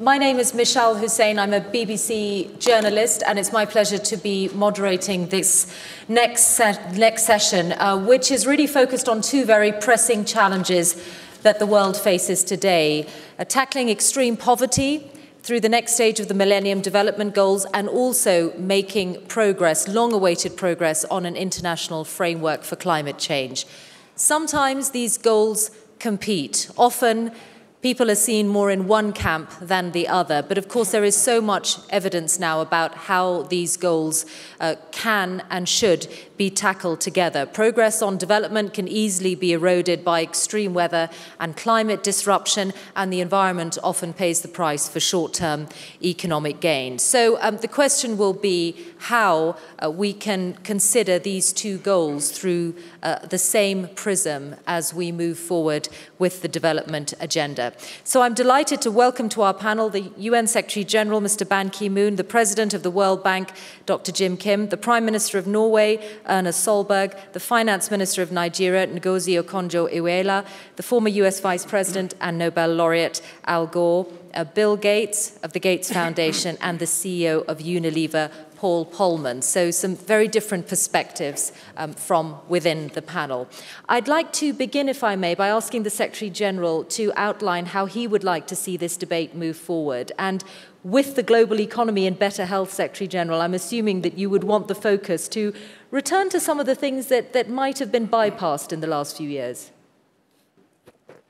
My name is Mishal Husain. I'm a BBC journalist, and it's my pleasure to be moderating this next, se- next session, uh, which is really focused on two very pressing challenges that the world faces today uh, tackling extreme poverty through the next stage of the Millennium Development Goals and also making progress, long awaited progress, on an international framework for climate change. Sometimes these goals compete. Often, people are seen more in one camp than the other. But of course, there is so much evidence now about how these goals uh, can and should be tackled together. Progress on development can easily be eroded by extreme weather and climate disruption, and the environment often pays the price for short term economic gain. So um, the question will be how uh, we can consider these two goals through uh, the same prism as we move forward with the development agenda. So I'm delighted to welcome to our panel the UN Secretary General, Mr. Ban Ki moon, the President of the World Bank, Dr. Jim Kim, the Prime Minister of Norway, Erna Solberg, the Finance Minister of Nigeria, Ngozi Okonjo-Iweala, the former US Vice President and Nobel laureate Al Gore, uh, Bill Gates of the Gates Foundation, and the CEO of Unilever, Paul Polman. So, some very different perspectives um, from within the panel. I'd like to begin, if I may, by asking the Secretary General to outline how he would like to see this debate move forward. And with the global economy and better health, Secretary General, I'm assuming that you would want the focus to return to some of the things that, that might have been bypassed in the last few years.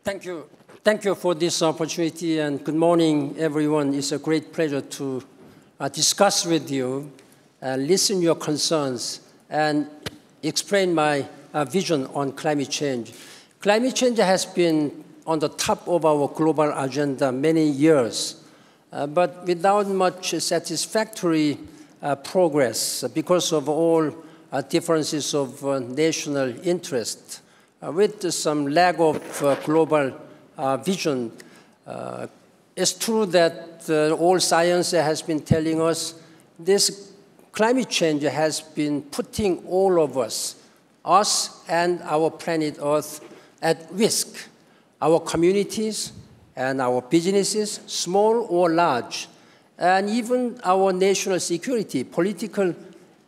Thank you. Thank you for this opportunity and good morning, everyone. It's a great pleasure to uh, discuss with you uh, listen your concerns, and explain my uh, vision on climate change. Climate change has been on the top of our global agenda many years, uh, but without much satisfactory uh, progress because of all uh, differences of uh, national interest, with some lack of global vision. it's true that all science has been telling us this climate change has been putting all of us, us and our planet Earth, at risk. Our communities and our businesses, small or large, and even our national security, political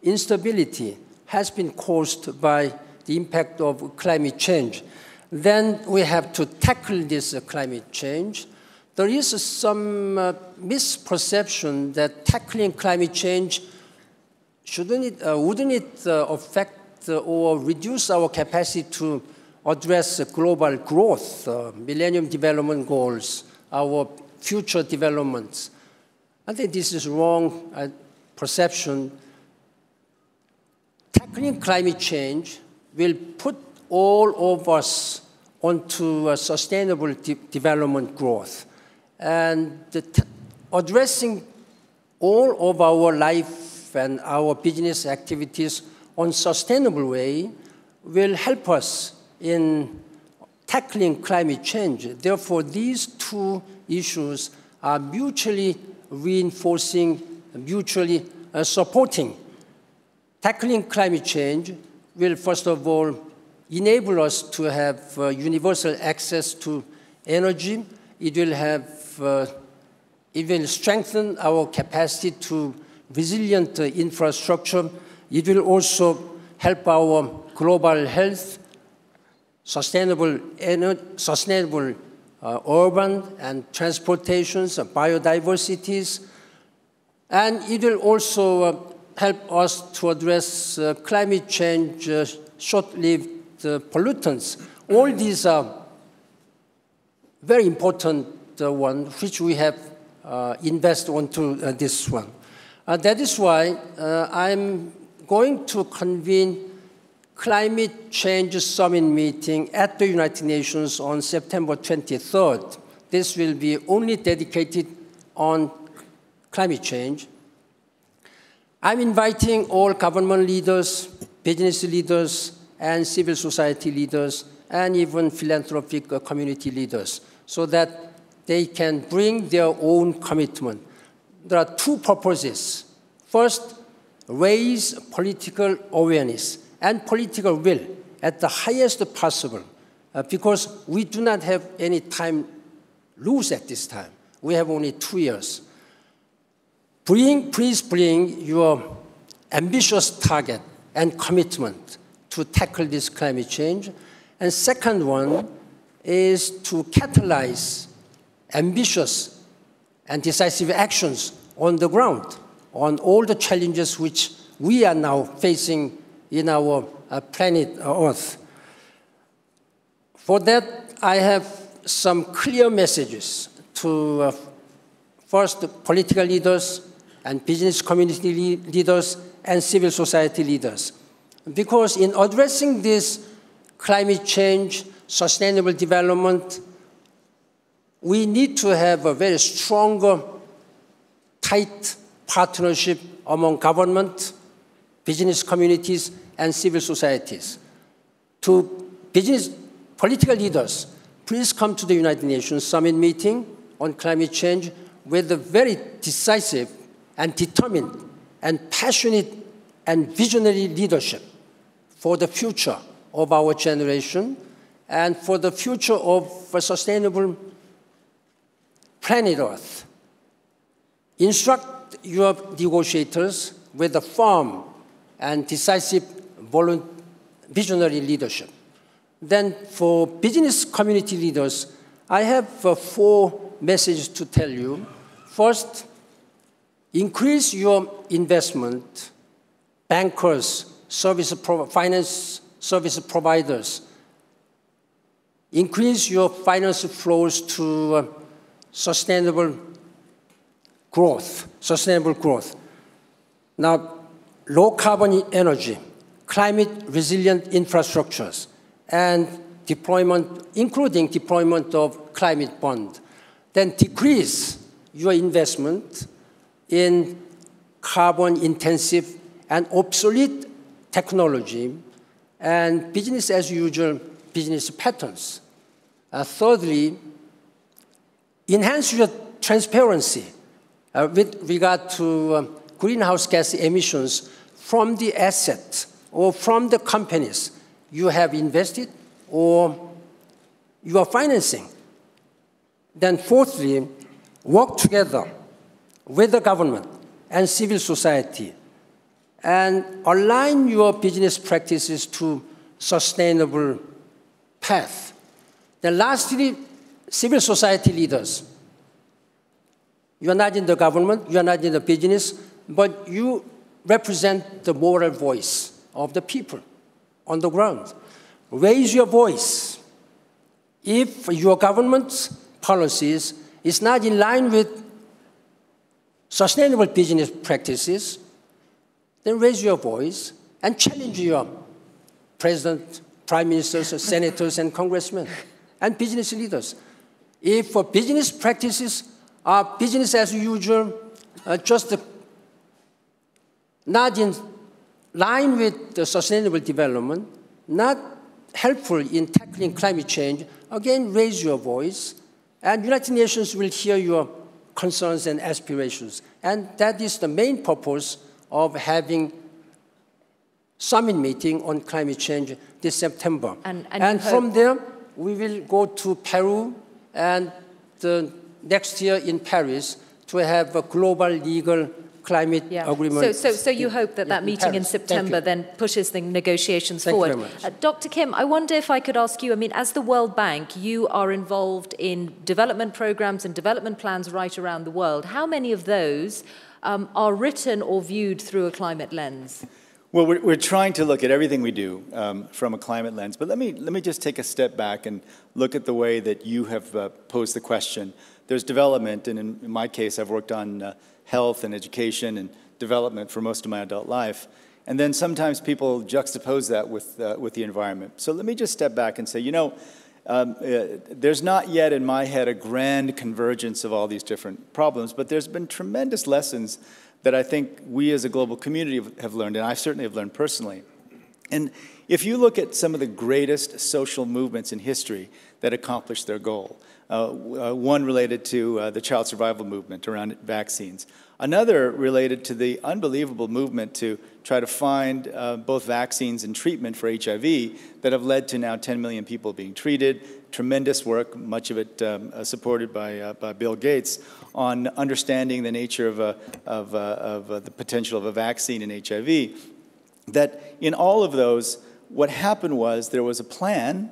instability has been caused by the impact of climate change. Then we have to tackle this climate change. There is some uh, misperception that tackling climate change shouldn't it, uh, wouldn't it uh, affect uh, or reduce our capacity to address global growth, uh, Millennium Development Goals, our future developments? I think this is wrong uh, perception. Tackling climate change will put all of us onto a sustainable de development growth. And addressing all of our life and our business activities on sustainable way will help us in tackling climate change. Therefore, these two issues are mutually reinforcing, mutually uh, supporting. Tackling climate change will, first of all, enable us to have uh, universal access to energy. It will have, uh, it will strengthen our capacity to resilient infrastructure. It will also help our global health, sustainable, sustainable uh, urban and transportations, uh, biodiversities, and it will also uh, help us to address uh, climate change, uh, short-lived uh, pollutants. All these are very important ones, which we have invested onto this one. Uh, that is why uh, I'm going to convene climate change summit meeting at the United Nations on September 23rd. This will be only dedicated on climate change. I'm inviting all government leaders, business leaders, and civil society leaders, and even philanthropic community leaders, so that they can bring their own commitment there are two purposes. First, raise political awareness and political will at the highest possible, uh, because we do not have any time lose at this time. We have only two years. Bring, please bring your ambitious target and commitment to tackle this climate change. And second one is to catalyze ambitious and decisive actions on the ground on all the challenges which we are now facing in our uh, planet Earth. For that, I have some clear messages to uh, first political leaders and business community leaders and civil society leaders. Because in addressing this climate change, sustainable development, we need to have a very strong, tight partnership among government, business communities, and civil societies. To business political leaders, please come to the United Nations Summit meeting on climate change with a very decisive and determined and passionate and visionary leadership for the future of our generation and for the future of a sustainable planet Earth. Instruct your negotiators with a firm and decisive visionary leadership. Then for business community leaders, I have uh, four messages to tell you. First, increase your investment, bankers, service finance service providers, increase your finance flows to uh, sustainable growth, sustainable growth. Now, low carbon energy, climate resilient infrastructures, and deployment, including deployment of climate bond. Then decrease your investment in carbon intensive and obsolete technology and business as usual business patterns. Uh, thirdly, enhance your transparency uh, with regard to uh, greenhouse gas emissions from the assets or from the companies you have invested or you are financing. Then, fourthly, work together with the government and civil society and align your business practices to sustainable path. Then lastly, civil society leaders. You are not in the government, you are not in the business, but you represent the moral voice of the people on the ground. Raise your voice. If your government's policies is not in line with sustainable business practices, then raise your voice and challenge your president, prime ministers, senators, and congressmen, and business leaders. If for business practices are business as usual, uh, just not in line with the sustainable development, not helpful in tackling climate change, again, raise your voice, and United Nations will hear your concerns and aspirations. And that is the main purpose of having summit meeting on climate change this September. And, and, and from there, we will go to Peru and next year in Paris to have a global legal climate yeah. agreement. So, so, so you hope that that meeting in, in September then pushes the negotiations Thank forward. Uh, Dr. Kim, I wonder if I could ask you, I mean, as the World Bank, you are involved in development programs and development plans right around the world. How many of those um, are written or viewed through a climate lens? Well, we're, we're trying to look at everything we do um, from a climate lens, but let me, let me just take a step back and look at the way that you have uh, posed the question. There's development, and in, in my case, I've worked on uh, health and education and development for most of my adult life. And then sometimes people juxtapose that with, uh, with the environment. So let me just step back and say, you know, um, uh, there's not yet in my head a grand convergence of all these different problems, but there's been tremendous lessons that I think we as a global community have learned, and I certainly have learned personally. And if you look at some of the greatest social movements in history that accomplished their goal, Uh, uh, one related to uh, the child survival movement around vaccines. Another related to the unbelievable movement to try to find uh, both vaccines and treatment for HIV that have led to now 10 million people being treated. Tremendous work, much of it um, uh, supported by, uh, by Bill Gates, on understanding the nature of, a, of, a, of a, the potential of a vaccine in HIV. That in all of those, what happened was there was a plan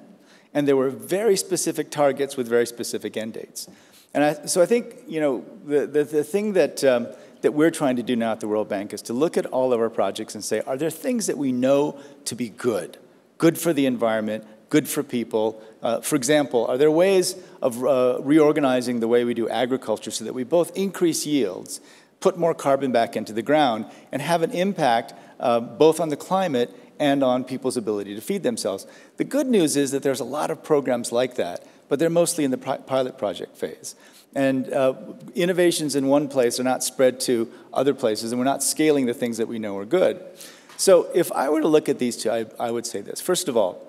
and there were very specific targets with very specific end dates. And I, so I think, you know, the, the, the thing that, um, that we're trying to do now at the World Bank is to look at all of our projects and say, are there things that we know to be good? Good for the environment, good for people. Uh, for example, are there ways of uh, reorganizing the way we do agriculture so that we both increase yields, put more carbon back into the ground, and have an impact uh, both on the climate and on people's ability to feed themselves. The good news is that there's a lot of programs like that, but they're mostly in the pilot project phase. And uh, innovations in one place are not spread to other places, and we're not scaling the things that we know are good. So if I were to look at these two, I, I would say this. First of all,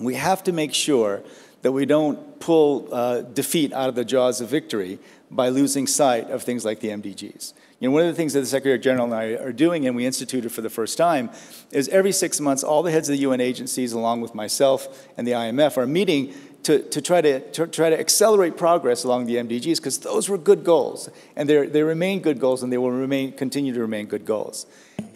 we have to make sure that we don't pull uh, defeat out of the jaws of victory by losing sight of things like the MDGs. You know, one of the things that the Secretary General and I are doing, and we instituted for the first time, is every six months, all the heads of the UN agencies, along with myself and the IMF, are meeting to, to, try, to, to try to accelerate progress along the MDGs, because those were good goals, and they remain good goals, and they will remain, continue to remain good goals.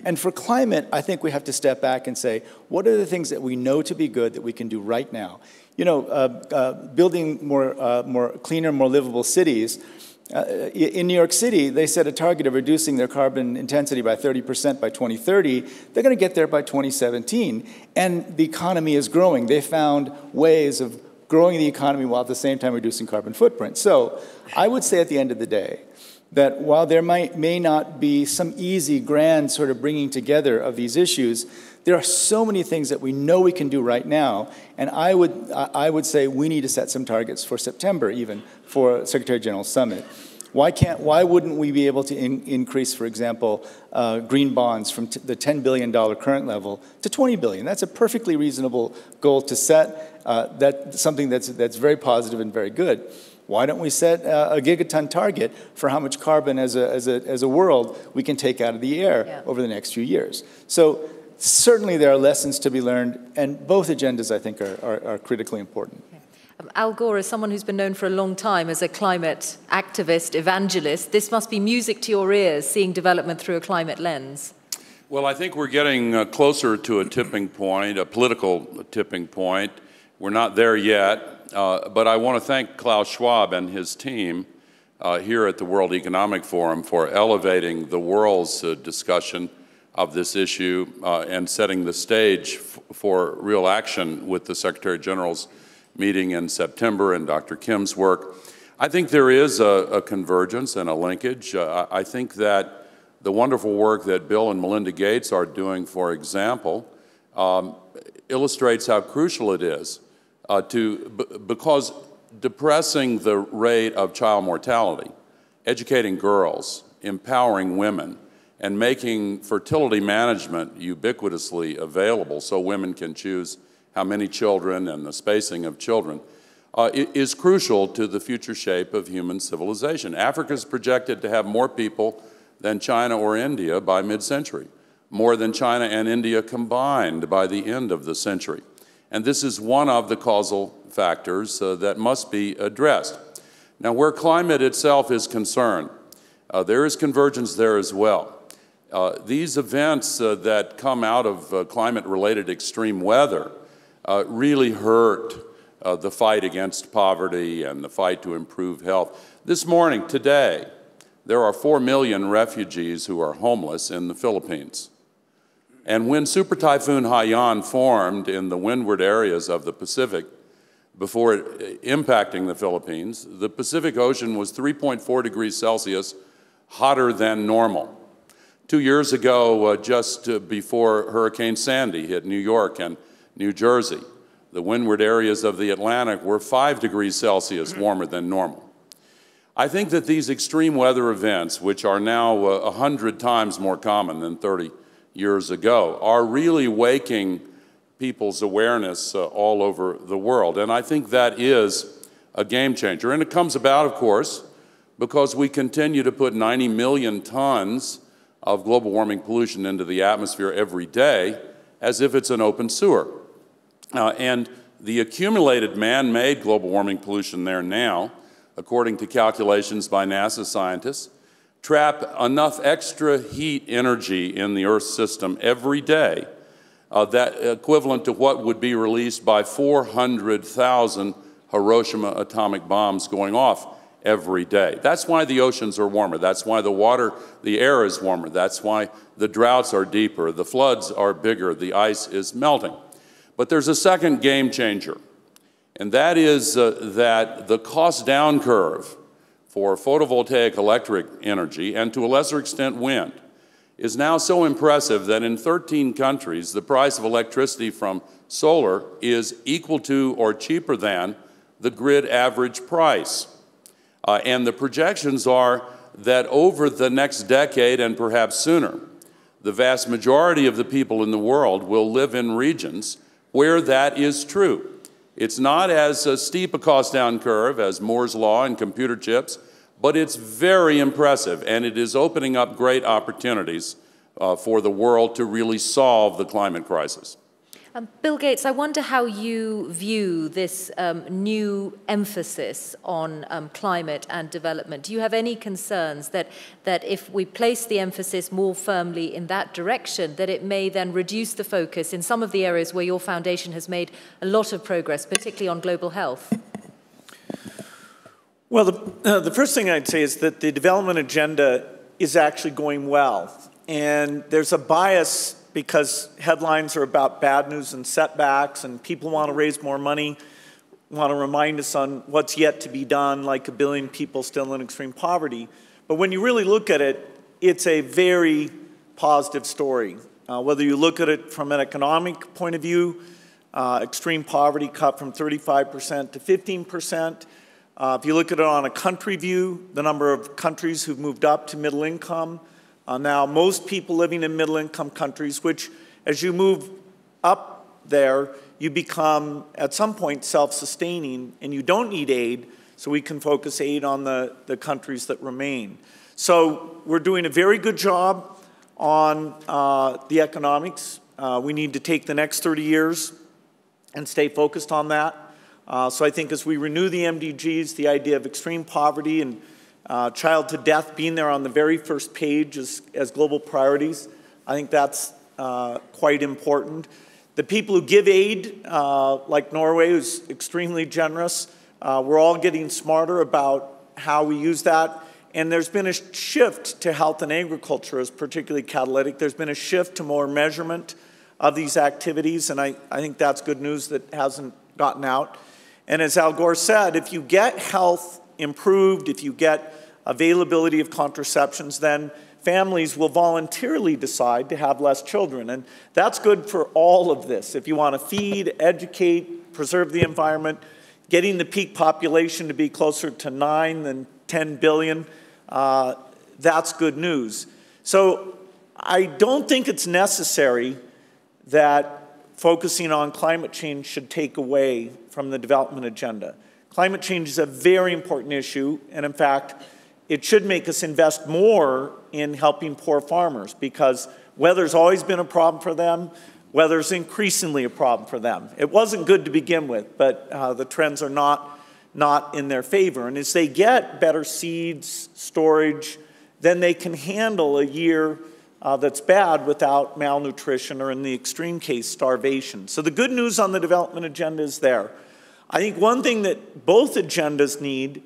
And for climate, I think we have to step back and say, what are the things that we know to be good that we can do right now? You know, uh, uh, building more, uh, more cleaner, more livable cities uh, in New York City, they set a target of reducing their carbon intensity by 30% by 2030. They're going to get there by 2017. And the economy is growing. They found ways of growing the economy while at the same time reducing carbon footprint. So I would say at the end of the day that while there might, may not be some easy, grand sort of bringing together of these issues, there are so many things that we know we can do right now, and I would, I would say we need to set some targets for September even for Secretary General Summit. Why, can't, why wouldn't we be able to in, increase, for example, uh, green bonds from the $10 billion current level to 20 billion? That's a perfectly reasonable goal to set. Uh, something that's, that's very positive and very good. Why don't we set uh, a gigaton target for how much carbon as a, as a, as a world we can take out of the air yeah. over the next few years? So certainly there are lessons to be learned, and both agendas, I think, are, are, are critically important. Um, Al Gore is someone who's been known for a long time as a climate activist, evangelist. This must be music to your ears, seeing development through a climate lens. Well, I think we're getting uh, closer to a tipping point, a political tipping point. We're not there yet, uh, but I want to thank Klaus Schwab and his team uh, here at the World Economic Forum for elevating the world's uh, discussion of this issue uh, and setting the stage for real action with the Secretary General's meeting in September and Dr. Kim's work. I think there is a, a convergence and a linkage. Uh, I think that the wonderful work that Bill and Melinda Gates are doing, for example, um, illustrates how crucial it is uh, to, because depressing the rate of child mortality, educating girls, empowering women, and making fertility management ubiquitously available so women can choose how many children and the spacing of children uh, is crucial to the future shape of human civilization. Africa is projected to have more people than China or India by mid-century, more than China and India combined by the end of the century. And this is one of the causal factors uh, that must be addressed. Now, where climate itself is concerned, uh, there is convergence there as well. Uh, these events uh, that come out of uh, climate-related extreme weather uh, really hurt the fight against poverty and the fight to improve health. This morning, today, there are 4 million refugees who are homeless in the Philippines. And when Super Typhoon Haiyan formed in the windward areas of the Pacific, before it, impacting the Philippines, the Pacific Ocean was 3.4 degrees Celsius hotter than normal. Two years ago, uh, just uh, before Hurricane Sandy hit New York and New Jersey, the windward areas of the Atlantic were five degrees Celsius warmer than normal. I think that these extreme weather events, which are now uh, a uh, hundred times more common than 30 years ago, are really waking people's awareness uh, all over the world. And I think that is a game changer. And it comes about, of course, because we continue to put 90 million tons of global warming pollution into the atmosphere every day as if it's an open sewer. Uh, and the accumulated man made global warming pollution there now, according to calculations by NASA scientists, trap enough extra heat energy in the Earth system every day uh, that equivalent to what would be released by 400,000 Hiroshima atomic bombs going off every day. That's why the oceans are warmer. That's why the water, the air is warmer. That's why the droughts are deeper, the floods are bigger, the ice is melting. But there's a second game changer, and that is uh, that the cost down curve for photovoltaic electric energy, and to a lesser extent wind, is now so impressive that in 13 countries, the price of electricity from solar is equal to or cheaper than the grid average price. Uh, and the projections are that over the next decade and perhaps sooner, the vast majority of the people in the world will live in regions where that is true. It's not as steep a cost down curve as Moore's Law and computer chips, but it's very impressive, and it is opening up great opportunities uh, for the world to really solve the climate crisis. Um, Bill Gates, I wonder how you view this um, new emphasis on um, climate and development. Do you have any concerns that, that if we place the emphasis more firmly in that direction, that it may then reduce the focus in some of the areas where your foundation has made a lot of progress, particularly on global health? Well, the, uh, the first thing I'd say is that the development agenda is actually going well. And there's a bias because headlines are about bad news and setbacks, and people want to raise more money, want to remind us on what's yet to be done, like a billion people still in extreme poverty. But when you really look at it, it's a very positive story. Uh, whether you look at it from an economic point of view, uh, extreme poverty cut from 35% to 15%. Uh, if you look at it on a country view, the number of countries who've moved up to middle income. Uh, now, most people living in middle income countries, which as you move up there, you become at some point self sustaining and you don't need aid, so we can focus aid on the, the countries that remain. So, we're doing a very good job on uh, the economics. Uh, we need to take the next 30 years and stay focused on that. Uh, so I think as we renew the MDGs, the idea of extreme poverty and uh, child to death being there on the very first page as, as global priorities, I think that's uh, quite important. The people who give aid, uh, like Norway, who's extremely generous, uh, we're all getting smarter about how we use that. And there's been a shift to health and agriculture as particularly catalytic. There's been a shift to more measurement of these activities, and I, I think that's good news that hasn't gotten out. And as Al Gore said, if you get health improved, if you get availability of contraceptions, then families will voluntarily decide to have less children. And that's good for all of this. If you want to feed, educate, preserve the environment, getting the peak population to be closer to 9 than 10 billion, uh, that's good news. So I don't think it's necessary that focusing on climate change should take away from the development agenda. Climate change is a very important issue, and in fact, it should make us invest more in helping poor farmers because weather's always been a problem for them. Weather's increasingly a problem for them. It wasn't good to begin with, but uh, the trends are not, not in their favor. And as they get better seeds, storage, then they can handle a year uh, that's bad without malnutrition or, in the extreme case, starvation. So the good news on the development agenda is there. I think one thing that both agendas need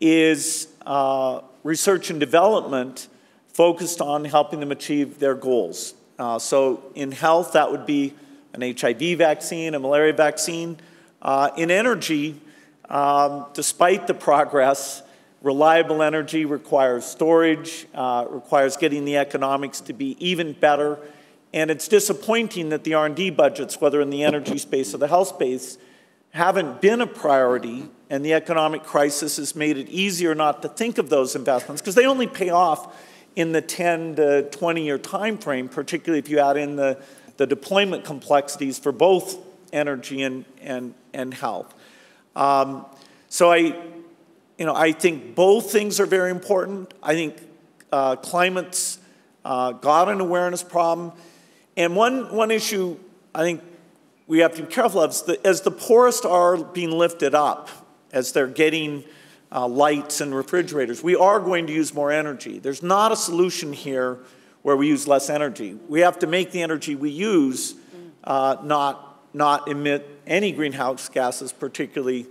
is uh, research and development focused on helping them achieve their goals. Uh, so in health, that would be an HIV vaccine, a malaria vaccine. Uh, in energy, um, despite the progress, Reliable energy requires storage, uh, requires getting the economics to be even better. And it's disappointing that the R&D budgets, whether in the energy space or the health space, haven't been a priority, and the economic crisis has made it easier not to think of those investments because they only pay off in the 10 to 20 year time frame, particularly if you add in the, the deployment complexities for both energy and, and, and health. Um, So I, you know, I think both things are very important. I think uh, climate's uh, got an awareness problem. And one, one issue I think we have to be careful of is that as the poorest are being lifted up, as they're getting uh, lights and refrigerators, we are going to use more energy. There's not a solution here where we use less energy. We have to make the energy we use uh, not, not emit any greenhouse gases, particularly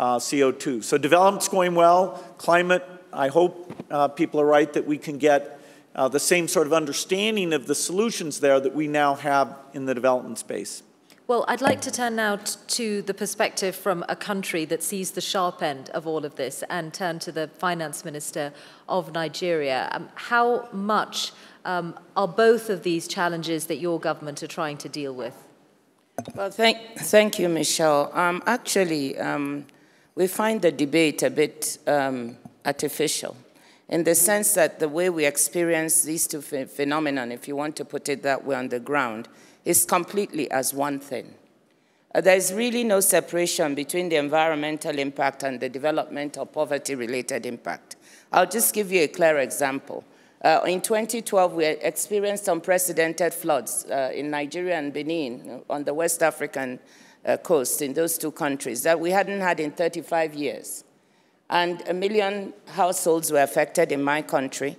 uh, CO2. So development's going well. Climate, I hope uh, people are right that we can get uh, the same sort of understanding of the solutions there that we now have in the development space. Well, I'd like to turn now to the perspective from a country that sees the sharp end of all of this and turn to the finance minister of Nigeria. Um, how much um, are both of these challenges that your government are trying to deal with? Well, thank, thank you, Mishal. Um, actually, um, we find the debate a bit um, artificial in the sense that the way we experience these two ph phenomena, if you want to put it that way on the ground, is completely as one thing. Uh, there's really no separation between the environmental impact and the development or poverty-related impact. I'll just give you a clear example. Uh, in 2012, we experienced unprecedented floods uh, in Nigeria and Benin on the West African uh, coast in those two countries that we hadn't had in 35 years. And a million households were affected in my country.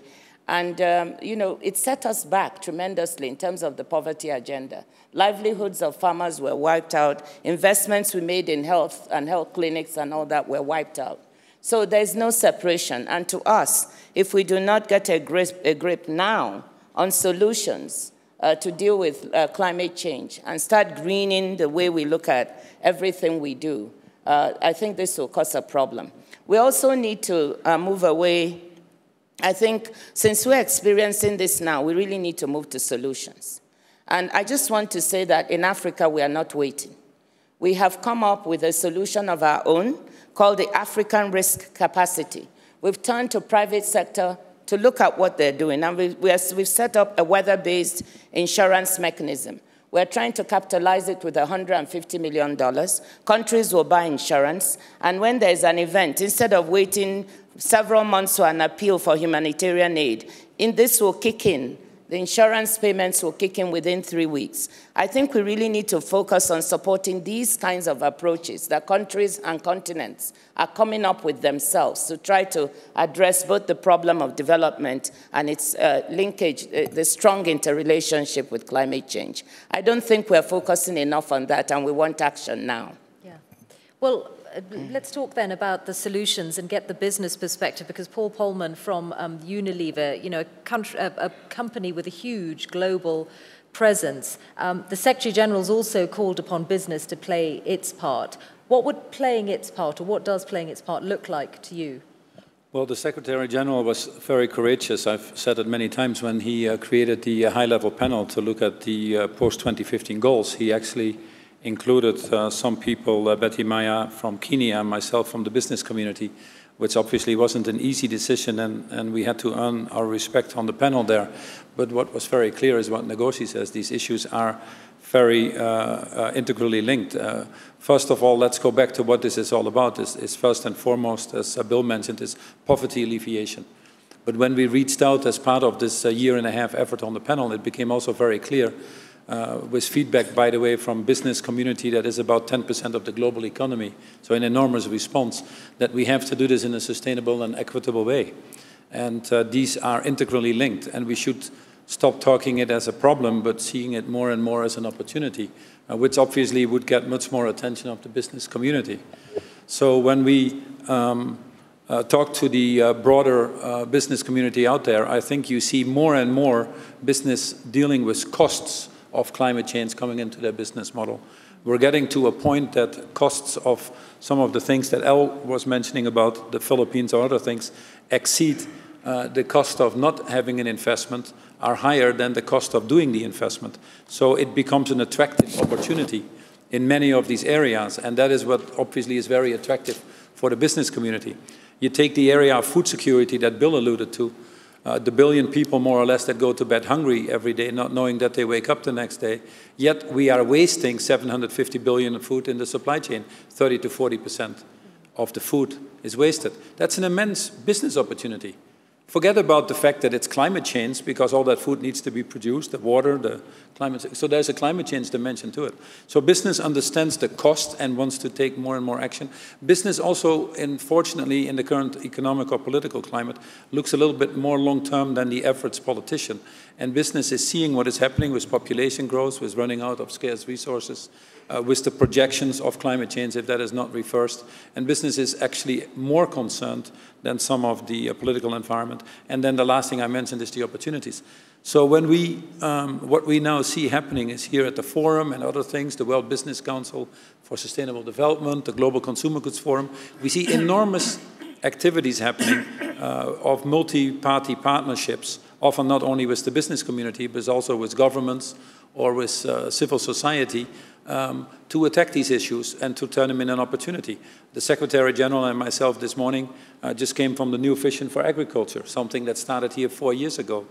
And, um, you know, it set us back tremendously in terms of the poverty agenda. Livelihoods of farmers were wiped out. Investments we made in health and health clinics and all that were wiped out. So there's no separation. And to us, if we do not get a grip, a grip now on solutions uh, to deal with uh, climate change and start greening the way we look at everything we do, uh, I think this will cause a problem. We also need to uh, move away I think since we're experiencing this now, we really need to move to solutions. And I just want to say that in Africa, we are not waiting. We have come up with a solution of our own called the African Risk Capacity. We've turned to private sector to look at what they're doing. And we, we we've set up a weather-based insurance mechanism. We're trying to capitalize it with $150 million. Countries will buy insurance. And when there's an event, instead of waiting several months for an appeal for humanitarian aid. In this will kick in. The insurance payments will kick in within three weeks. I think we really need to focus on supporting these kinds of approaches that countries and continents are coming up with themselves to try to address both the problem of development and its uh, linkage, uh, the strong interrelationship with climate change. I don't think we're focusing enough on that, and we want action now. Yeah. Well, let's talk then about the solutions and get the business perspective because Paul Polman from um, Unilever, you know, a, country, a, a, company with a huge global presence, um, the Secretary General's also called upon business to play its part. What would playing its part, or what does playing its part look like to you? Well, the Secretary General was very courageous. I've said it many times when he uh, created the uh, high-level panel to look at the uh, post-2015 goals. He actually included uh, some people, uh, Betty Maina from Kenya and myself from the business community, which obviously wasn't an easy decision and, and we had to earn our respect on the panel there. But what was very clear is what Ngozi says, these issues are very uh, uh, integrally linked. Uh, first of all, let's go back to what this is all about. Is, is first and foremost, as Bill mentioned, is poverty alleviation. But when we reached out as part of this uh, year and a half effort on the panel, it became also very clear uh, with feedback, by the way, from business community that is about 10% of the global economy, so an enormous response, that we have to do this in a sustainable and equitable way. And uh, these are integrally linked, and we should stop talking it as a problem, but seeing it more and more as an opportunity, uh, which obviously would get much more attention of the business community. So when we um, uh, talk to the uh, broader uh, business community out there, I think you see more and more business dealing with costs of climate change coming into their business model. We're getting to a point that costs of some of the things that Al was mentioning about the Philippines or other things exceed uh, the cost of not having an investment are higher than the cost of doing the investment. So it becomes an attractive opportunity in many of these areas, and that is what obviously is very attractive for the business community. You take the area of food security that Bill alluded to, uh, the billion people more or less that go to bed hungry every day, not knowing that they wake up the next day. Yet we are wasting 750 billion of food in the supply chain, 30 to 40 percent of the food is wasted. That's an immense business opportunity. Forget about the fact that it's climate change because all that food needs to be produced, the water, the climate. So there's a climate change dimension to it. So business understands the cost and wants to take more and more action. Business also, unfortunately, in the current economic or political climate, looks a little bit more long-term than the efforts politician. And business is seeing what is happening with population growth, with running out of scarce resources, uh, with the projections of climate change if that is not reversed. And business is actually more concerned than some of the uh, political environment. And then the last thing I mentioned is the opportunities. So when we, um, what we now see happening is here at the forum and other things, the World Business Council for Sustainable Development, the Global Consumer Goods Forum, we see enormous activities happening uh, of multi-party partnerships, often not only with the business community, but also with governments or with uh, civil society, um, to attack these issues and to turn them in an opportunity. The Secretary General and myself this morning uh, just came from the new Vision for Agriculture, something that started here four years ago.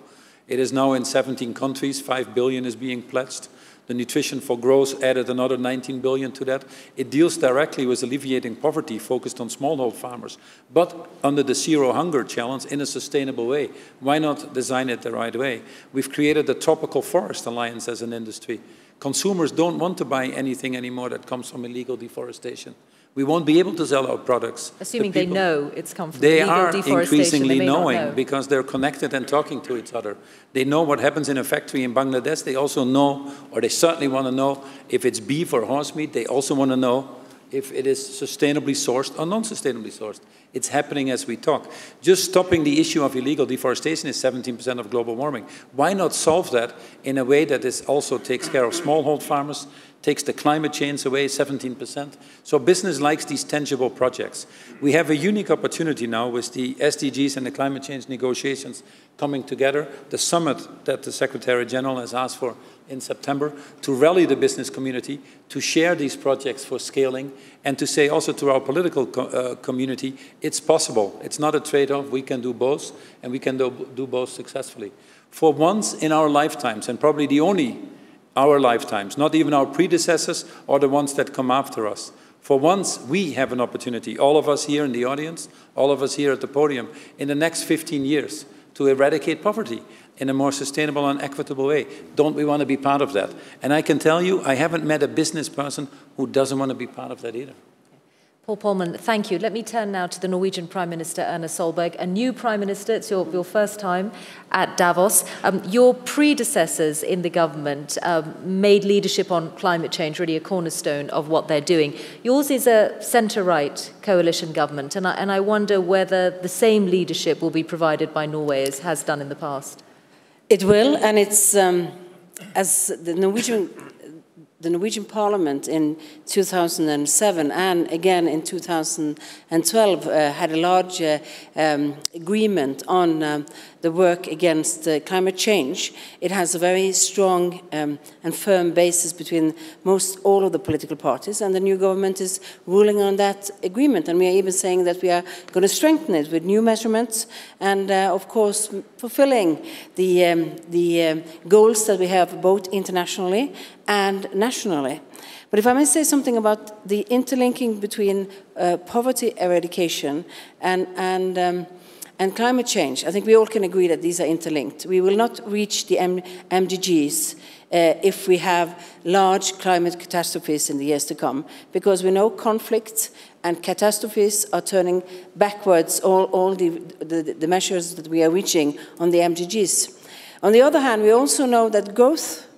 It is now in 17 countries, 5 billion is being pledged. The Nutrition for Growth added another 19 billion to that. It deals directly with alleviating poverty, focused on smallholder farmers, but under the Zero Hunger Challenge in a sustainable way. Why not design it the right way? We've created the Tropical Forest Alliance as an industry consumers don't want to buy anything anymore that comes from illegal deforestation. We won't be able to sell our products. Assuming they know it's come from they are increasingly they knowing know. because they're connected and talking to each other. They know what happens in a factory in Bangladesh. They also know, or they certainly want to know, if it's beef or horse meat. They also want to know if it is sustainably sourced or non-sustainably sourced. It's happening as we talk. Just stopping the issue of illegal deforestation is 17% of global warming. Why not solve that in a way that is also takes care of smallhold farmers, takes the climate change away 17%. So business likes these tangible projects. We have a unique opportunity now with the SDGs and the climate change negotiations coming together, the summit that the Secretary General has asked for in September, to rally the business community, to share these projects for scaling, and to say also to our political co uh, community, it's possible. It's not a trade-off. We can do both, and we can do, do both successfully. For once in our lifetimes, and probably the only our lifetimes, not even our predecessors or the ones that come after us. For once, we have an opportunity, all of us here in the audience, all of us here at the podium, in the next 15 years to eradicate poverty in a more sustainable and equitable way. Don't we want to be part of that? And I can tell you, I haven't met a business person who doesn't want to be part of that either. Paul Polman, thank you. Let me turn now to the Norwegian Prime Minister, Erna Solberg, a new Prime Minister. It's your, your first time at Davos. Um, your predecessors in the government um, made leadership on climate change really a cornerstone of what they're doing. Yours is a centre-right coalition government, and I, and I wonder whether the same leadership will be provided by Norway as has done in the past. It will, and it's, um, as the Norwegian the Norwegian Parliament in 2007 and again in 2012 uh, had a large uh, um, agreement on um, the work against uh, climate change. It has a very strong um, and firm basis between most all of the political parties, and the new government is ruling on that agreement. And we are even saying that we are going to strengthen it with new measurements and, uh, of course, fulfilling the, um, the um, goals that we have both internationally and nationally. But if I may say something about the interlinking between uh, poverty eradication and, and um, and climate change, I think we all can agree that these are interlinked. We will not reach the M MDGs uh, if we have large climate catastrophes in the years to come, because we know conflicts and catastrophes are turning backwards all, all the, the, the measures that we are reaching on the MDGs. On the other hand, we also know that growth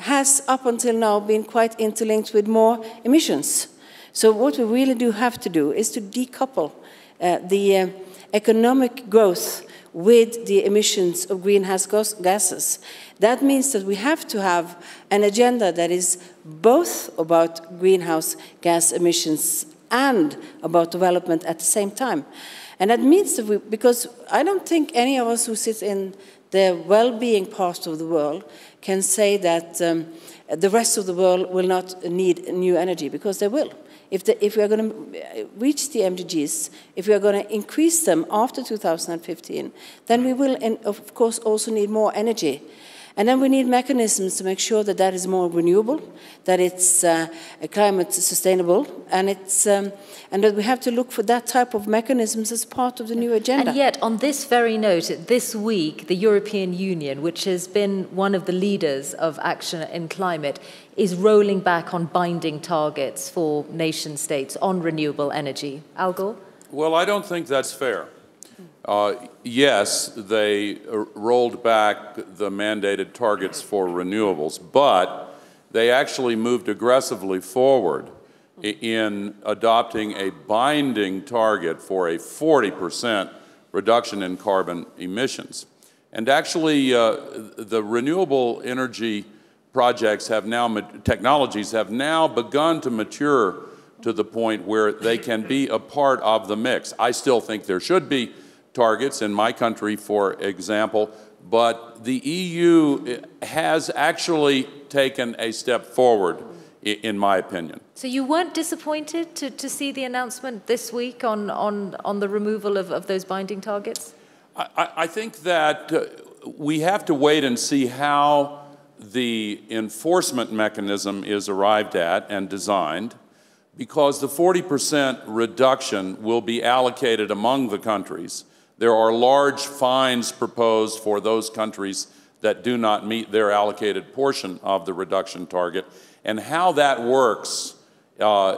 has up until now been quite interlinked with more emissions. So what we really do have to do is to decouple uh, the uh, economic growth with the emissions of greenhouse gases. That means that we have to have an agenda that is both about greenhouse gas emissions and about development at the same time. And that means that we, because I don't think any of us who sit in the well-being part of the world can say that um, the rest of the world will not need new energy, because they will. If, the, if we are going to reach the MDGs, if we are going to increase them after 2015, then we will, of course, also need more energy. And then we need mechanisms to make sure that that is more renewable, that it's uh, climate sustainable, and, it's, um, and that we have to look for that type of mechanisms as part of the new agenda. And yet, on this very note, this week, the European Union, which has been one of the leaders of action in climate, is rolling back on binding targets for nation states on renewable energy. Al Gore? Well, I don't think that's fair. Uh, yes, they rolled back the mandated targets for renewables, but they actually moved aggressively forward in adopting a binding target for a 40% reduction in carbon emissions. And actually, uh, the renewable energy projects have now, technologies have now begun to mature to the point where they can be a part of the mix. I still think there should be targets in my country, for example, but the EU has actually taken a step forward, in my opinion. So you weren't disappointed to, to see the announcement this week on, on, on the removal of, of those binding targets? I, I think that uh, we have to wait and see how the enforcement mechanism is arrived at and designed because the 40% reduction will be allocated among the countries there are large fines proposed for those countries that do not meet their allocated portion of the reduction target. And how that works, uh,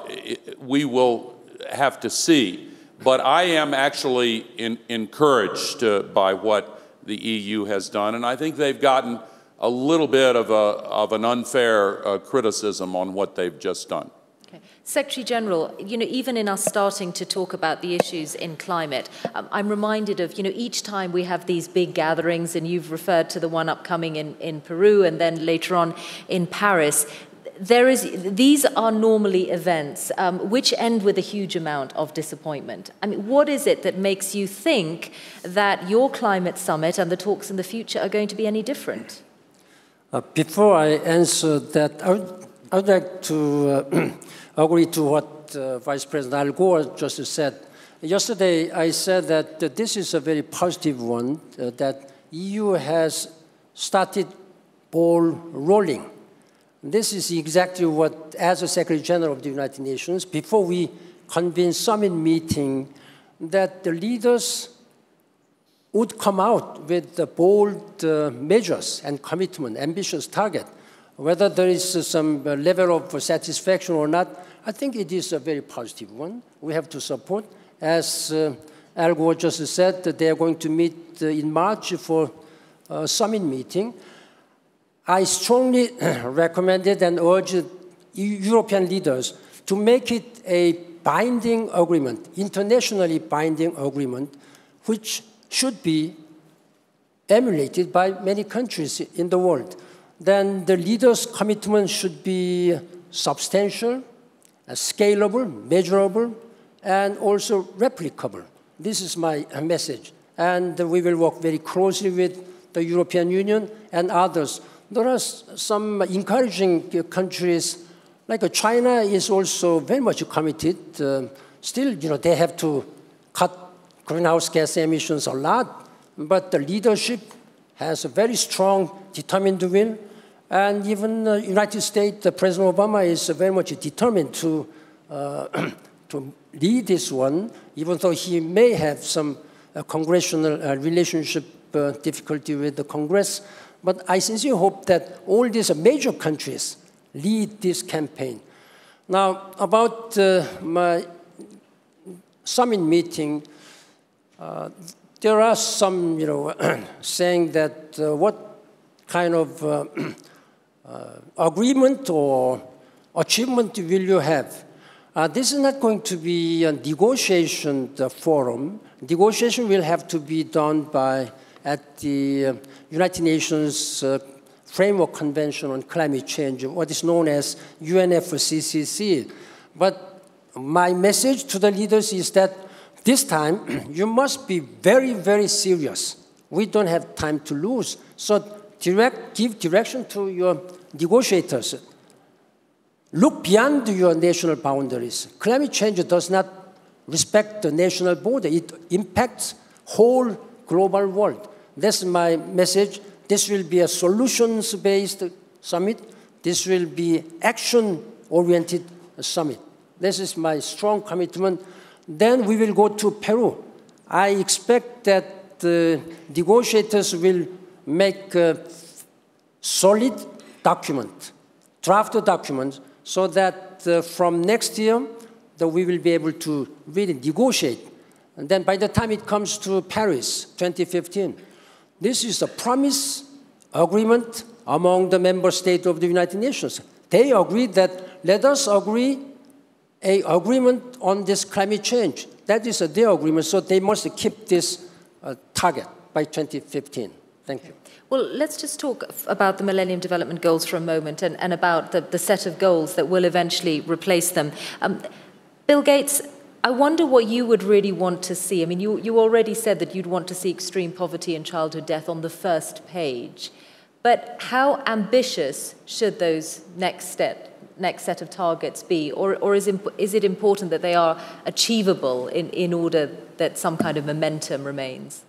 we will have to see. But I am actually in, encouraged uh, by what the EU has done, and I think they've gotten a little bit of, a, of an unfair uh, criticism on what they've just done. Secretary General, you know, even in us starting to talk about the issues in climate, um, I'm reminded of, you know, each time we have these big gatherings, and you've referred to the one upcoming in, in Peru and then later on in Paris, there is, these are normally events um, which end with a huge amount of disappointment. I mean, what is it that makes you think that your climate summit and the talks in the future are going to be any different? Uh, before I answer that, I I would like to uh, agree to what uh, Vice President Al Gore just said. Yesterday, I said that uh, this is a very positive one, that EU has started ball rolling. This is exactly what, as a Secretary General of the United Nations, before we convene summit meeting, that the leaders would come out with the bold uh, measures and commitment, ambitious target whether there is some level of satisfaction or not, I think it is a very positive one. We have to support. As uh, Al Gore just said, that they are going to meet uh, in March for a summit meeting. I strongly recommended and urged European leaders to make it a binding agreement, internationally binding agreement, which should be emulated by many countries in the world then the leader's commitment should be substantial, uh, scalable, measurable, and also replicable. This is my uh, message. And we will work very closely with the European Union and others. There are some encouraging uh, countries, like China is also very much committed. Uh, still, you know, they have to cut greenhouse gas emissions a lot, but the leadership has a very strong, determined will and even the United States, President Obama is very much determined to, uh, to lead this one, even though he may have some uh, congressional uh, relationship uh, difficulty with the Congress. But I sincerely hope that all these major countries lead this campaign. Now, about uh, my summit meeting, uh, there are some, you know, saying that what kind of uh, agreement or achievement will you have? Uh, this is not going to be a negotiation uh, forum. Negotiation will have to be done by at the uh, United Nations uh, Framework Convention on Climate Change, what is known as UNFCCC. But my message to the leaders is that this time you must be very, very serious. We don't have time to lose. So direct, give direction to your negotiators. Look beyond your national boundaries. Climate change does not respect the national border. It impacts whole global world. That's my message. this will be a solutions-based summit. This will be action-oriented summit. This is my strong commitment. Then we will go to Peru. I expect that the negotiators will make a solid document, draft document, so that uh, from next year, that we will be able to really negotiate. And then by the time it comes to Paris 2015, this is a promise agreement among the member states of the United Nations. They agreed that let us agree a agreement on this climate change. That is a their agreement, so they must keep this uh, target by 2015. Thank you. Well, let's just talk about the Millennium Development Goals for a moment and, and about the, the set of goals that will eventually replace them. Um, Bill Gates, I wonder what you would really want to see. I mean, you, you already said that you'd want to see extreme poverty and childhood death on the first page. But how ambitious should those next step, next set of targets be? Or, or is, is it important that they are achievable in, in order that some kind of momentum remains?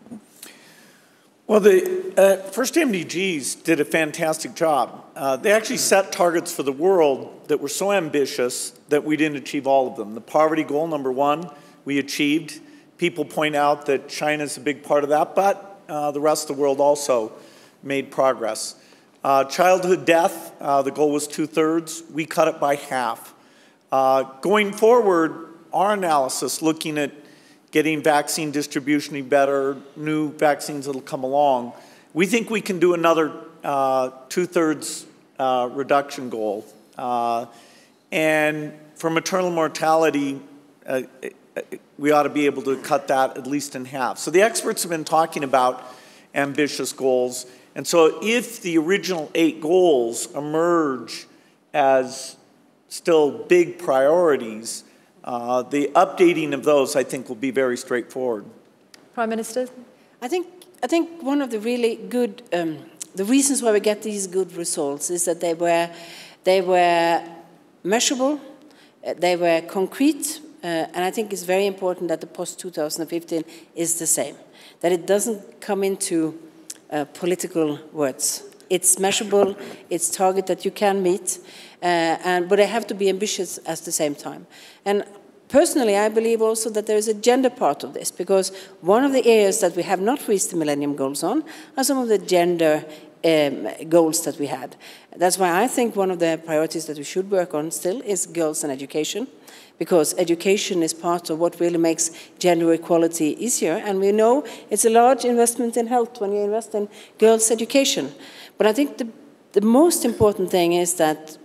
Well, the uh, first MDGs did a fantastic job. Uh, they actually set targets for the world that were so ambitious that we didn't achieve all of them. The poverty goal, number one, we achieved. People point out that China's a big part of that, but uh, the rest of the world also made progress. Uh, childhood death, uh, the goal was two thirds. We cut it by half. Uh, going forward, our analysis looking at getting vaccine distribution better, new vaccines that'll come along, we think we can do another uh, two-thirds uh, reduction goal. Uh, and for maternal mortality, uh, we ought to be able to cut that at least in half. So the experts have been talking about ambitious goals. And so if the original eight goals emerge as still big priorities, uh, the updating of those, I think, will be very straightforward. Prime Minister? I think, I think one of the really good, um, the reasons why we get these good results is that they were, they were measurable, uh, they were concrete, uh, and I think it's very important that the post-2015 is the same, that it doesn't come into uh, political words. It's measurable, it's target that you can meet, uh, and, but they have to be ambitious at the same time. And personally, I believe also that there is a gender part of this, because one of the areas that we have not reached the Millennium Goals on are some of the gender um, goals that we had. That's why I think one of the priorities that we should work on still is girls and education, because education is part of what really makes gender equality easier. And we know it's a large investment in health when you invest in girls' education. But I think the, the most important thing is that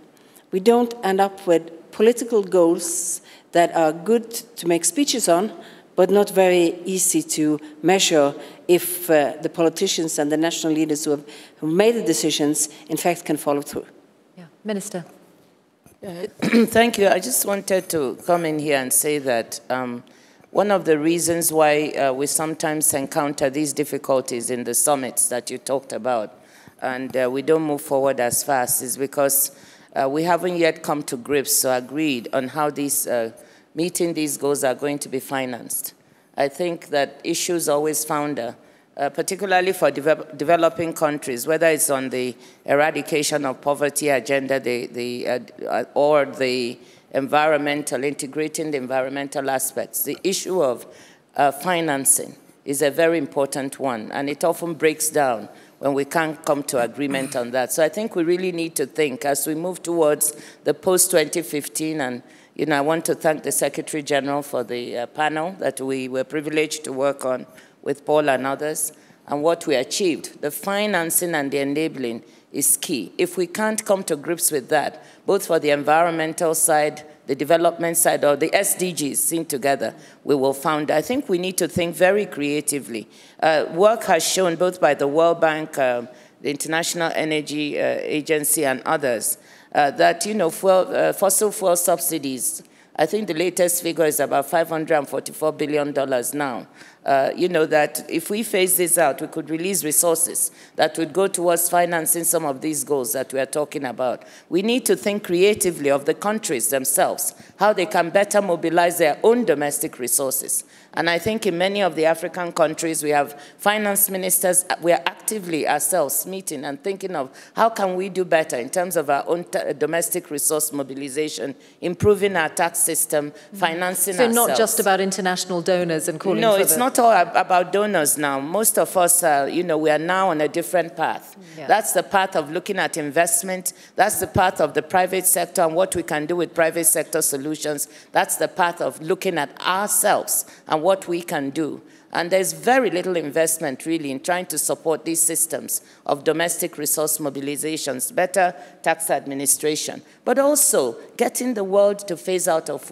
we don't end up with political goals that are good to make speeches on, but not very easy to measure if uh, the politicians and the national leaders who have, who made the decisions, in fact, can follow through. Yeah. Minister. Uh, thank you. I just wanted to come in here and say that um, one of the reasons why uh, we sometimes encounter these difficulties in the summits that you talked about and uh, we don't move forward as fast is because uh, we haven't yet come to grips or agreed on how these, uh, meeting these goals are going to be financed. I think that issues always founder, uh, particularly for de developing countries, whether it's on the eradication of poverty agenda the, the, uh, or the environmental, integrating the environmental aspects. The issue of uh, financing is a very important one, and it often breaks down when we can't come to agreement on that. So I think we really need to think as we move towards the post-2015 and you know, I want to thank the Secretary General for the uh, panel that we were privileged to work on with Paul and others and what we achieved. The financing and the enabling is key. If we can't come to grips with that, both for the environmental side, the development side, or the SDGs seen together, we will find. I think we need to think very creatively. Uh, work has shown, both by the World Bank, uh, the International Energy uh, Agency, and others, uh, that you know, fuel, uh, fossil fuel subsidies I think the latest figure is about $544 billion now. Uh, you know, that if we phase this out, we could release resources that would go towards financing some of these goals that we are talking about. We need to think creatively of the countries themselves, how they can better mobilize their own domestic resources. And I think in many of the African countries, we have finance ministers, we are actively ourselves meeting and thinking of how can we do better in terms of our own domestic resource mobilization, improving our tax system, financing so ourselves. not just about international donors and calling No, for the... not all about donors now. Most of us, uh, you know, we are now on a different path. Yeah. That's the path of looking at investment. That's the path of the private sector and what we can do with private sector solutions. That's the path of looking at ourselves and what we can do. And there's very little investment really in trying to support these systems of domestic resource mobilizations, better tax administration, but also getting the world to phase out of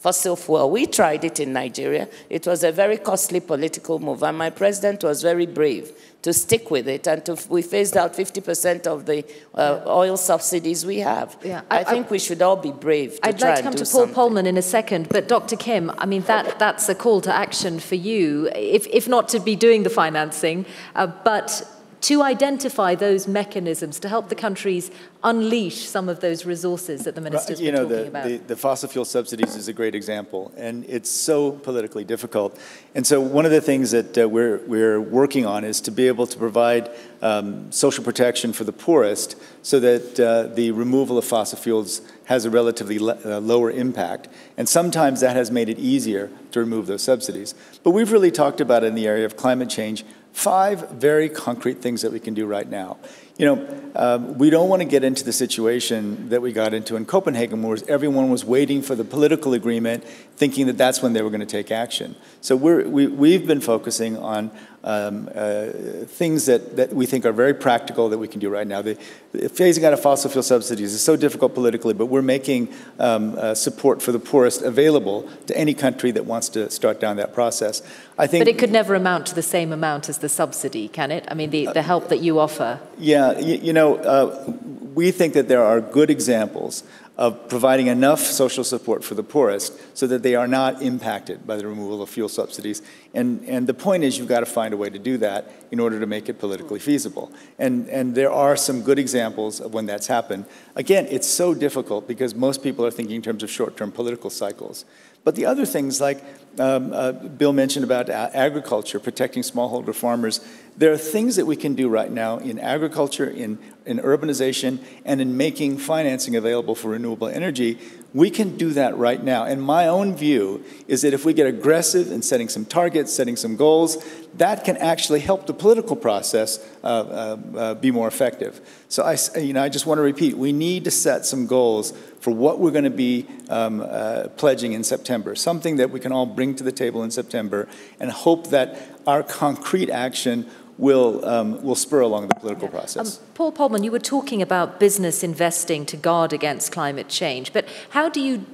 fossil fuel. We tried it in Nigeria. It was a very costly political move, and my president was very brave to stick with it, and to, we phased out 50% of the uh, oil subsidies we have. Yeah. I, I think I, we should all be brave to I'd like to come to Paul something. Polman in a second, but Dr. Kim, I mean, that, that's a call to action for you, if, if not to be doing the financing, uh, but to identify those mechanisms to help the countries unleash some of those resources that the ministers you know, talking the, about. The, the fossil fuel subsidies is a great example, and it's so politically difficult. And so one of the things that uh, we're, we're working on is to be able to provide um, social protection for the poorest so that uh, the removal of fossil fuels has a relatively uh, lower impact. And sometimes that has made it easier to remove those subsidies. But we've really talked about it in the area of climate change five very concrete things that we can do right now. You know, um, we don't want to get into the situation that we got into in Copenhagen, where everyone was waiting for the political agreement, thinking that that's when they were going to take action. So we're, we, we've been focusing on um, uh, things that, that we think are very practical that we can do right now. The, the phasing out of fossil fuel subsidies is so difficult politically, but we're making um, uh, support for the poorest available to any country that wants to start down that process. I think, but it could never amount to the same amount as the subsidy, can it? I mean, the, the help that you offer. Yeah, you, you know, uh, we think that there are good examples of providing enough social support for the poorest so that they are not impacted by the removal of fuel subsidies. And, and the point is you've got to find a way to do that in order to make it politically feasible. And, and there are some good examples of when that's happened. Again, it's so difficult because most people are thinking in terms of short-term political cycles. But the other things like um, uh, Bill mentioned about agriculture, protecting smallholder farmers, there are things that we can do right now in agriculture, in, in urbanization, and in making financing available for renewable energy. We can do that right now. And my own view is that if we get aggressive in setting some targets, setting some goals, that can actually help the political process uh, uh, uh, be more effective. So I, you know, I just want to repeat, we need to set some goals for what we're going to be um, uh, pledging in September, something that we can all bring to the table in September and hope that our concrete action will, um, will spur along the political yeah. process. Um, Paul Polman, you were talking about business investing to guard against climate change, but how do you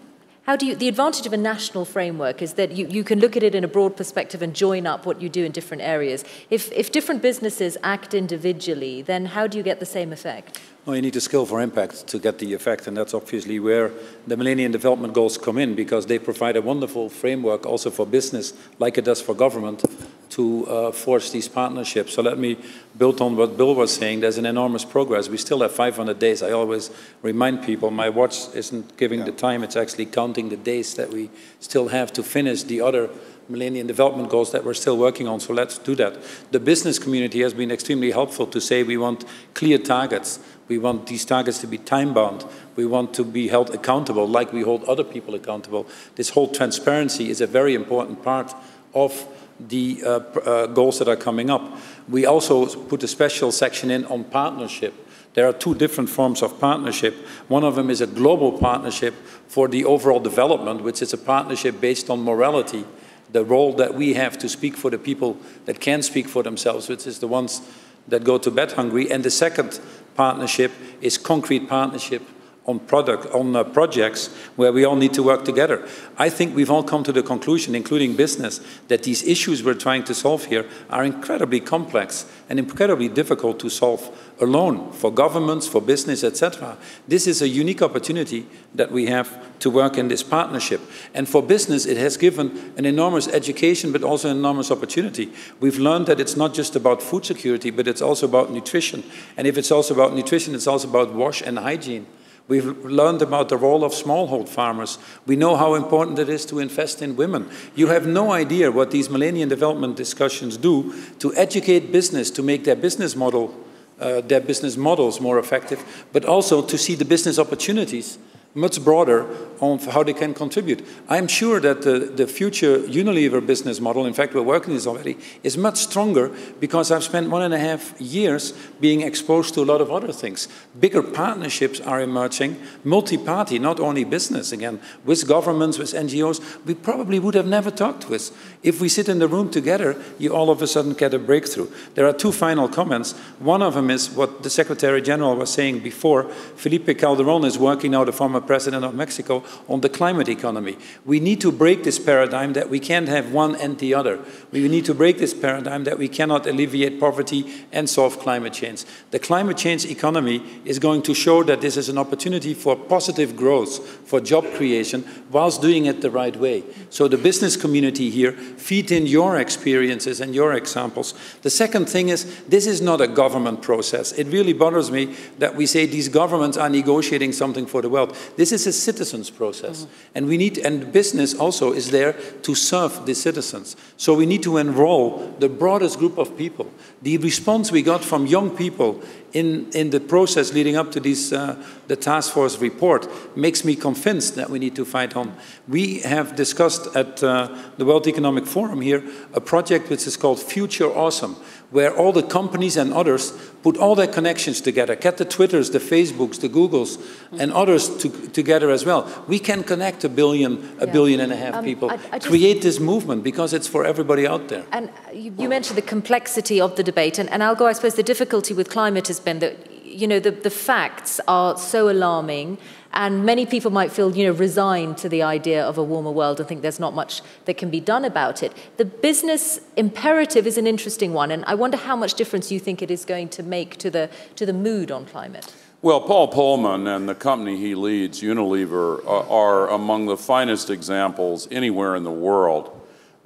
how do you, the advantage of a national framework is that you, you can look at it in a broad perspective and join up what you do in different areas. If, if different businesses act individually, then how do you get the same effect? Well, you need to scale for impact to get the effect, and that's obviously where the Millennium Development Goals come in, because they provide a wonderful framework also for business, like it does for government, to uh, forge these partnerships. So let me build on what Bill was saying. There's an enormous progress. We still have 500 days. I always remind people my watch isn't giving yeah. the time, it's actually counting the days that we still have to finish the other Millennium Development Goals that we're still working on, so let's do that. The business community has been extremely helpful to say we want clear targets. We want these targets to be time-bound. We want to be held accountable like we hold other people accountable. This whole transparency is a very important part of the uh, uh, goals that are coming up. We also put a special section in on partnership. There are two different forms of partnership. One of them is a global partnership for the overall development, which is a partnership based on morality the role that we have to speak for the people that can speak for themselves, which is the ones that go to bed hungry. And the second partnership is concrete partnership on, product, on uh, projects where we all need to work together. I think we've all come to the conclusion, including business, that these issues we're trying to solve here are incredibly complex and incredibly difficult to solve alone for governments, for business, etc. This is a unique opportunity that we have to work in this partnership. And for business, it has given an enormous education, but also an enormous opportunity. We've learned that it's not just about food security, but it's also about nutrition. And if it's also about nutrition, it's also about wash and hygiene. We've learned about the role of smallhold farmers. We know how important it is to invest in women. You have no idea what these Millennium Development discussions do to educate business, to make their business model, uh, their business models more effective, but also to see the business opportunities much broader on how they can contribute. I'm sure that the, the future Unilever business model, in fact, we're working on this already, is much stronger because I've spent one and a half years being exposed to a lot of other things. Bigger partnerships are emerging, multi-party, not only business, again, with governments, with NGOs, we probably would have never talked with. If we sit in the room together, you all of a sudden get a breakthrough. There are two final comments. One of them is what the Secretary General was saying before. Felipe Calderon is working now, the former president of Mexico, on the climate economy. We need to break this paradigm that we can't have one and the other. We need to break this paradigm that we cannot alleviate poverty and solve climate change. The climate change economy is going to show that this is an opportunity for positive growth, for job creation, whilst doing it the right way. So the business community here, feed in your experiences and your examples. The second thing is, this is not a government process. It really bothers me that we say these governments are negotiating something for the world. This is a citizens process. Mm -hmm. And we need, and business also is there to serve the citizens. So we need to enroll the broadest group of people. The response we got from young people in, in the process leading up to this, uh, the task force report makes me convinced that we need to fight on. We have discussed at uh, the World Economic Forum here a project which is called Future Awesome, where all the companies and others put all their connections together, get the Twitters, the Facebooks, the Googles, and others to, together as well. We can connect a billion, a yeah. billion and a half um, people, I, I create this movement because it's for everybody out there. And you, you mentioned the complexity of the debate, and, and I'll go, I suppose, the difficulty with climate has been that, you know, the, the facts are so alarming and many people might feel, you know, resigned to the idea of a warmer world and think there's not much that can be done about it. The business imperative is an interesting one, and I wonder how much difference you think it is going to make to the, to the mood on climate. Well, Paul Polman and the company he leads, Unilever, are, are among the finest examples anywhere in the world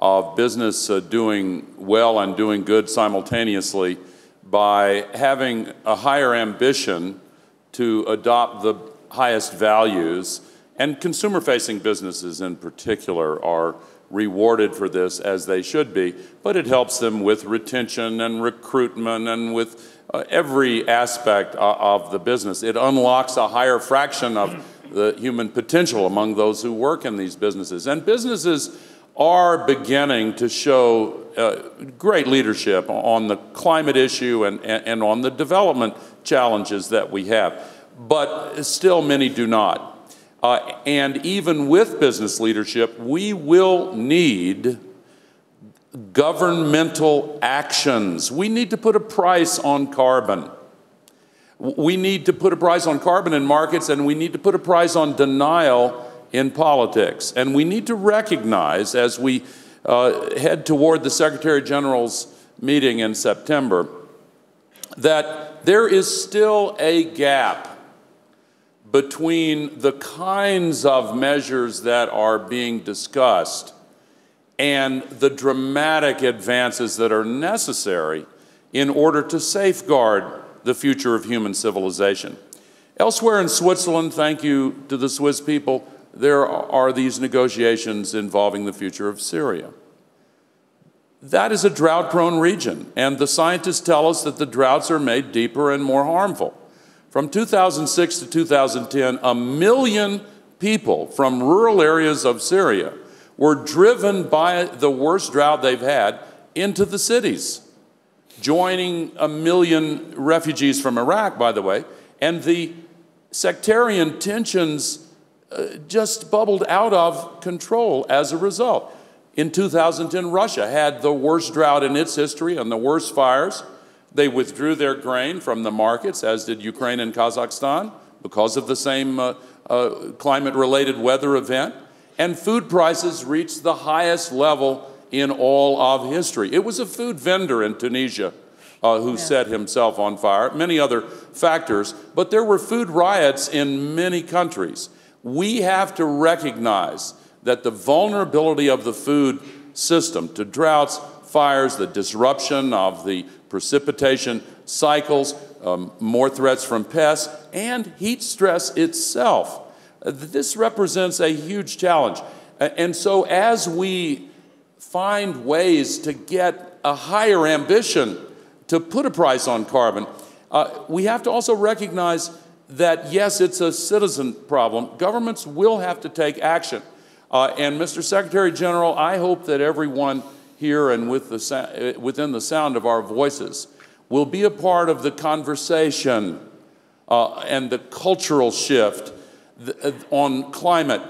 of business uh, doing well and doing good simultaneously by having a higher ambition to adopt the highest values, and consumer facing businesses in particular are rewarded for this as they should be, but it helps them with retention and recruitment and with uh, every aspect of the business. It unlocks a higher fraction of the human potential among those who work in these businesses. And businesses are beginning to show uh, great leadership on the climate issue and, and, and on the development challenges that we have but still many do not. Uh, and even with business leadership, we will need governmental actions. We need to put a price on carbon. We need to put a price on carbon in markets, and we need to put a price on denial in politics. And we need to recognize as we uh, head toward the Secretary General's meeting in September that there is still a gap between the kinds of measures that are being discussed and the dramatic advances that are necessary in order to safeguard the future of human civilization. Elsewhere in Switzerland, thank you to the Swiss people, there are these negotiations involving the future of Syria. That is a drought prone region, and the scientists tell us that the droughts are made deeper and more harmful. From 2006 to 2010, a million people from rural areas of Syria were driven by the worst drought they've had into the cities, joining a million refugees from Iraq, by the way, and the sectarian tensions uh, just bubbled out of control as a result. In 2010, Russia had the worst drought in its history and the worst fires. They withdrew their grain from the markets, as did Ukraine and Kazakhstan. because of the same uh, uh, climate related weather event. And food prices reached the highest level in all of history. It was a food vendor in Tunisia uh, who yeah. set himself on fire, many other factors, but there were food riots in many countries. We have to recognize that the vulnerability of the food system to droughts, fires, the disruption of the precipitation cycles, um, more threats from pests, and heat stress itself. This represents a huge challenge. And so, as we find ways to get a higher ambition to put a price on carbon, uh, we have to also recognize that yes, it's a citizen problem. Governments will have to take action. Uh, and Mr. Secretary General, I hope that everyone here and with the, within the sound of our voices will be a part of the conversation uh, and the cultural shift uh, on climate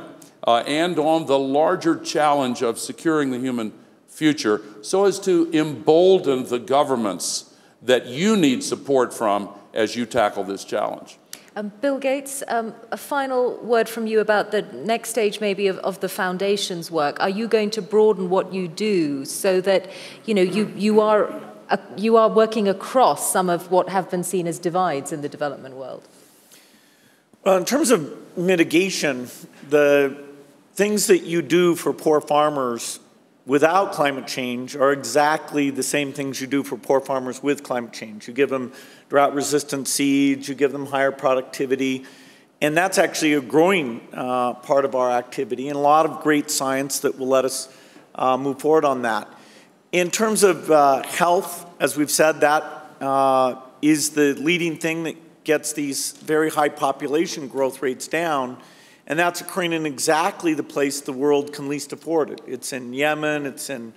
uh, and on the larger challenge of securing the human future so as to embolden the governments that you need support from as you tackle this challenge. Um, Bill Gates, um, a final word from you about the next stage maybe of, of, the foundation's work. Are you going to broaden what you do so that you know you, you are uh, you are working across some of what have been seen as divides in the development world? Well, in terms of mitigation, the things that you do for poor farmers without climate change are exactly the same things you do for poor farmers with climate change. You give them drought resistant seeds, you give them higher productivity, and that's actually a growing uh, part of our activity and a lot of great science that will let us uh, move forward on that. In terms of uh, health, as we've said, that uh, is the leading thing that gets these very high population growth rates down. And that's occurring in exactly the place the world can least afford it. It's in Yemen, it's in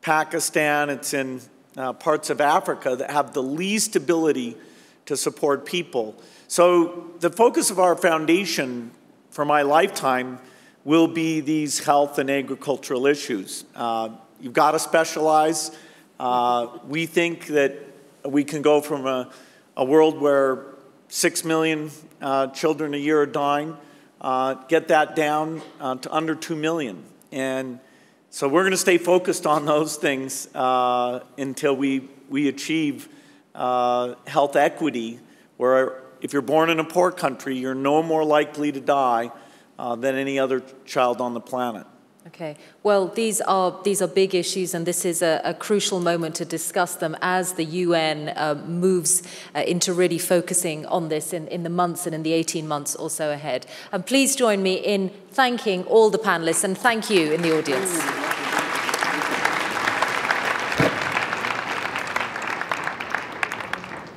Pakistan, it's in uh, parts of Africa that have the least ability to support people. So the focus of our foundation for my lifetime will be these health and agricultural issues. Uh, you've got to specialize. Uh, we think that we can go from a, a world where six million uh, children a year are dying uh, get that down uh, to under 2 million. And so we're going to stay focused on those things uh, until we, we achieve uh, health equity, where if you're born in a poor country, you're no more likely to die uh, than any other child on the planet. Okay. Well, these are these are big issues, and this is a, a crucial moment to discuss them as the UN uh, moves uh, into really focusing on this in, in the months and in the 18 months or so ahead. And please join me in thanking all the panelists, and thank you in the audience.